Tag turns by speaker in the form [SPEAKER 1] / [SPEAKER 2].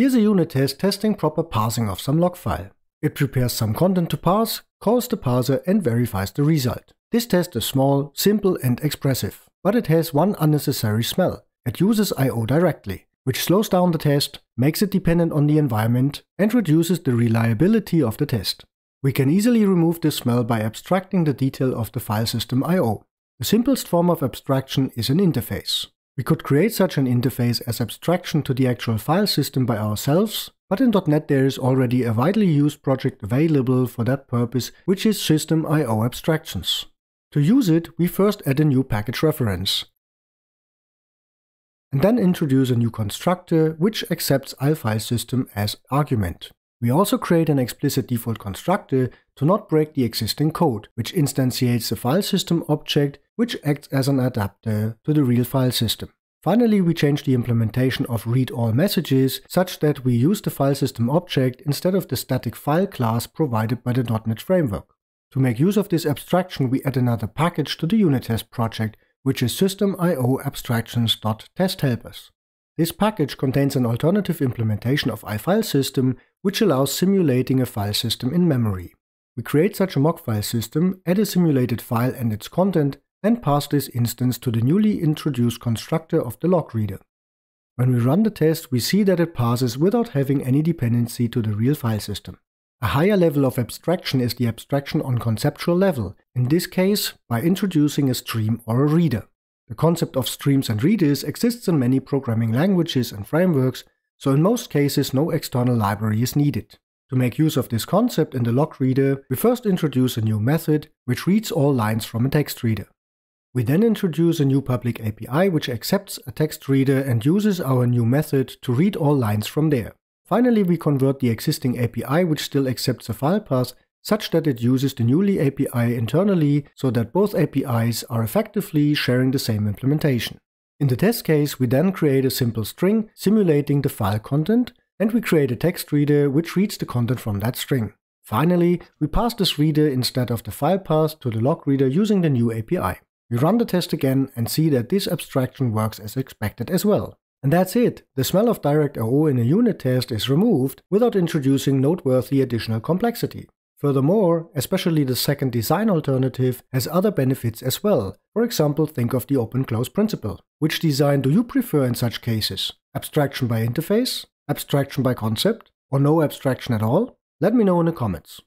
[SPEAKER 1] Here's a unit test testing proper parsing of some log file. It prepares some content to parse, calls the parser and verifies the result. This test is small, simple and expressive, but it has one unnecessary smell. It uses I.O. directly, which slows down the test, makes it dependent on the environment, and reduces the reliability of the test. We can easily remove this smell by abstracting the detail of the file system I.O. The simplest form of abstraction is an interface. We could create such an interface as abstraction to the actual file system by ourselves, but in .NET there is already a widely used project available for that purpose, which is System I.O. Abstractions. To use it, we first add a new package reference, and then introduce a new constructor which accepts ifilesystem as argument. We also create an explicit default constructor to not break the existing code, which instantiates the file system object, which acts as an adapter to the real file system. Finally, we change the implementation of read all messages such that we use the file system object instead of the static file class provided by the .NET framework. To make use of this abstraction, we add another package to the unit test project, which is system.io abstractions.testhelpers. This package contains an alternative implementation of iFileSystem, which allows simulating a file system in memory. We create such a mock file system, add a simulated file and its content, and pass this instance to the newly introduced constructor of the log reader. When we run the test, we see that it passes without having any dependency to the real file system. A higher level of abstraction is the abstraction on conceptual level, in this case by introducing a stream or a reader. The concept of streams and readers exists in many programming languages and frameworks, so in most cases no external library is needed. To make use of this concept in the log reader, we first introduce a new method which reads all lines from a text reader. We then introduce a new public API which accepts a text reader and uses our new method to read all lines from there. Finally, we convert the existing API which still accepts a file path such that it uses the newly API internally so that both APIs are effectively sharing the same implementation. In the test case, we then create a simple string simulating the file content, and we create a text reader which reads the content from that string. Finally, we pass this reader instead of the file path to the log reader using the new API. We run the test again and see that this abstraction works as expected as well. And that's it. The smell of direct I.O. in a unit test is removed without introducing noteworthy additional complexity. Furthermore, especially the second design alternative has other benefits as well. For example, think of the open-close principle. Which design do you prefer in such cases? Abstraction by interface? Abstraction by concept? Or no abstraction at all? Let me know in the comments.